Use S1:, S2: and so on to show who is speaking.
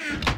S1: you